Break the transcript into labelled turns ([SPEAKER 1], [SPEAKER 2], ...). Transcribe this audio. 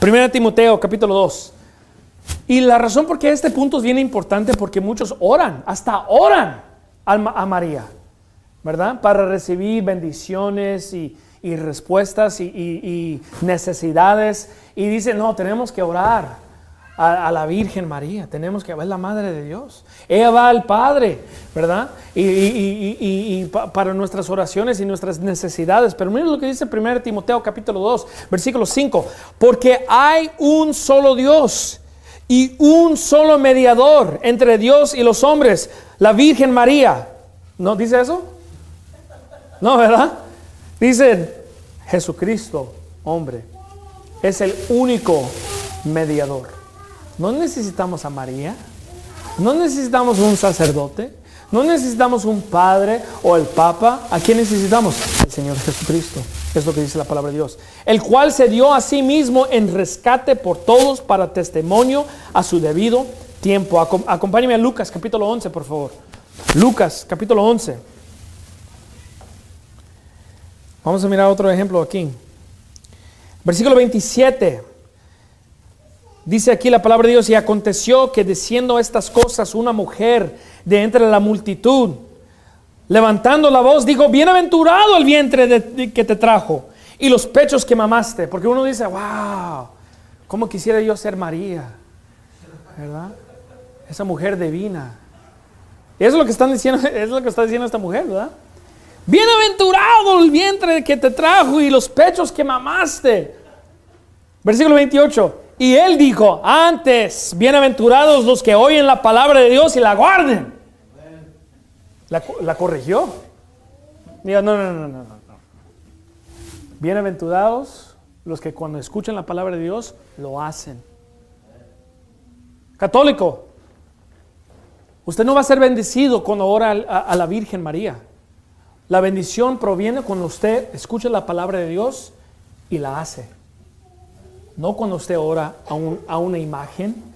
[SPEAKER 1] Primera Timoteo, capítulo 2. Y la razón por qué este punto es bien importante, porque muchos oran, hasta oran a, María, ¿verdad? Para recibir bendiciones y, y respuestas y, y, necesidades. Y dicen, no, tenemos que orar a, la Virgen María, tenemos que ver la Madre de Dios. Ella va al Padre, ¿verdad? Y, para nuestras oraciones y nuestras necesidades. Pero miren lo que dice 1 Timoteo capítulo 2, versículo 5. Porque hay un solo Dios y un solo mediador entre Dios y los hombres, la Virgen María. ¿No dice eso? No, ¿verdad? Dice Jesucristo, hombre, es el único mediador. No necesitamos a María, no necesitamos un sacerdote, no necesitamos un padre o el papa. ¿A quién necesitamos? El Señor Jesucristo. Es lo que dice la palabra de Dios. El cual se dio a sí mismo en rescate por todos para testimonio a su debido tiempo. Acompáñeme a Lucas capítulo 11, por favor. Lucas capítulo 11. Vamos a mirar otro ejemplo aquí. Versículo 27. Dice aquí la palabra de Dios, y aconteció que diciendo estas cosas una mujer de entre la multitud, levantando la voz, dijo, bienaventurado el vientre que te trajo y los pechos que mamaste. Porque uno dice, wow, ¿cómo quisiera yo ser María? ¿Verdad? Esa mujer divina. Eso es lo que están diciendo, es lo que está diciendo esta mujer, ¿verdad? Bienaventurado el vientre que te trajo y los pechos que mamaste. Versículo 28. Y él dijo, antes, bienaventurados los que oyen la palabra de Dios y la guarden. La, corrigió. Diga, no, no, no, no, no. Bienaventurados los que cuando escuchan la palabra de Dios lo hacen. Católico, usted no va a ser bendecido cuando ora a la Virgen María. La bendición proviene cuando usted escucha la palabra de Dios y la hace. No cuando usted ora a, una imagen.